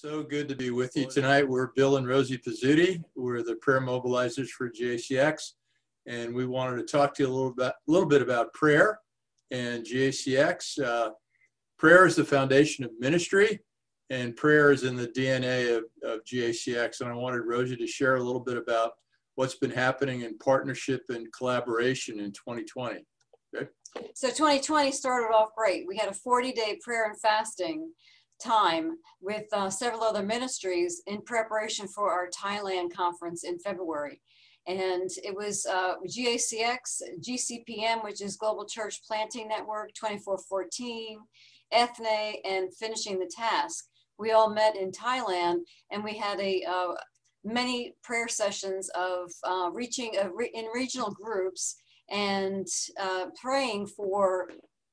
So good to be with you tonight. We're Bill and Rosie Pezzutti. We're the prayer mobilizers for GACX, and we wanted to talk to you a little bit, a little bit about prayer and GACX. Uh, prayer is the foundation of ministry, and prayer is in the DNA of, of GACX. And I wanted Rosie to share a little bit about what's been happening in partnership and collaboration in 2020. Okay. So 2020 started off great. We had a 40 day prayer and fasting time with uh, several other ministries in preparation for our Thailand conference in February. And it was uh, GACX, GCPN, which is Global Church Planting Network, 2414, Ethne, and Finishing the Task. We all met in Thailand and we had a uh, many prayer sessions of uh, reaching re in regional groups and uh, praying for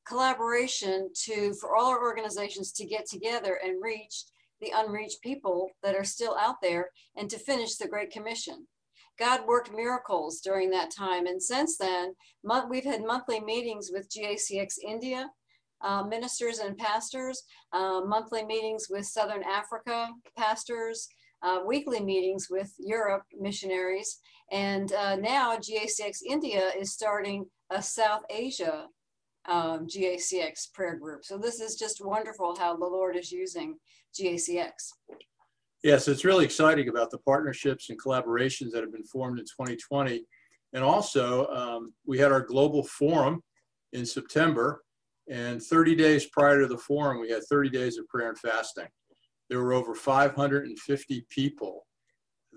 collaboration to for all our organizations to get together and reach the unreached people that are still out there and to finish the Great Commission. God worked miracles during that time. And since then, we've had monthly meetings with GACX India, uh, ministers and pastors, uh, monthly meetings with Southern Africa pastors, uh, weekly meetings with Europe missionaries. And uh, now GACX India is starting a South Asia um, GACX prayer group. So this is just wonderful how the Lord is using GACX. Yes, it's really exciting about the partnerships and collaborations that have been formed in 2020. And also, um, we had our global forum in September, and 30 days prior to the forum, we had 30 days of prayer and fasting. There were over 550 people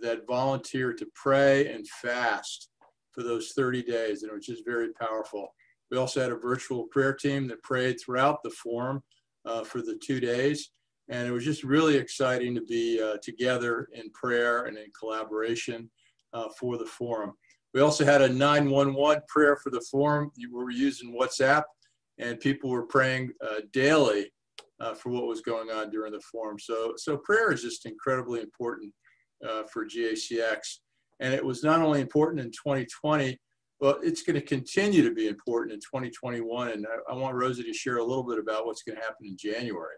that volunteered to pray and fast for those 30 days, and it was just very powerful. We also had a virtual prayer team that prayed throughout the forum uh, for the two days. And it was just really exciting to be uh, together in prayer and in collaboration uh, for the forum. We also had a 911 prayer for the forum. We were using WhatsApp, and people were praying uh, daily uh, for what was going on during the forum. So, so prayer is just incredibly important uh, for GACX. And it was not only important in 2020, well, it's going to continue to be important in 2021. And I, I want Rosie to share a little bit about what's going to happen in January.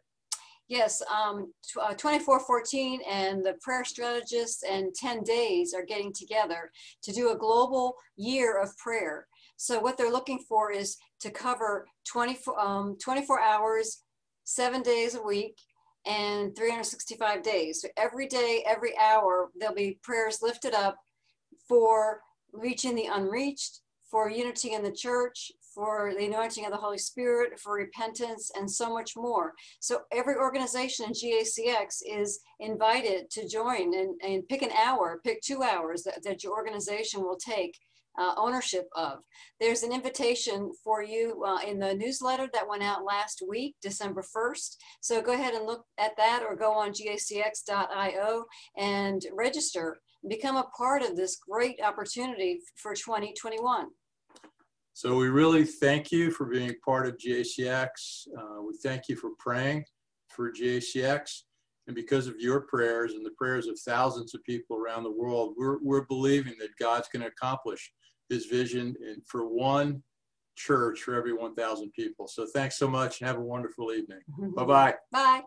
Yes, um, uh, 2414 and the prayer strategists and 10 days are getting together to do a global year of prayer. So what they're looking for is to cover 24, um, 24 hours, seven days a week, and 365 days. So every day, every hour, there'll be prayers lifted up for reaching the unreached, for unity in the church, for the anointing of the Holy Spirit, for repentance, and so much more. So every organization in GACX is invited to join and, and pick an hour, pick two hours that, that your organization will take uh, ownership of. There's an invitation for you uh, in the newsletter that went out last week, December 1st. So go ahead and look at that or go on gacx.io and register become a part of this great opportunity for 2021. So we really thank you for being part of GACX. Uh, we thank you for praying for GACX. And because of your prayers and the prayers of thousands of people around the world, we're, we're believing that God's going to accomplish his vision in, for one church for every 1,000 people. So thanks so much and have a wonderful evening. Bye-bye. Bye.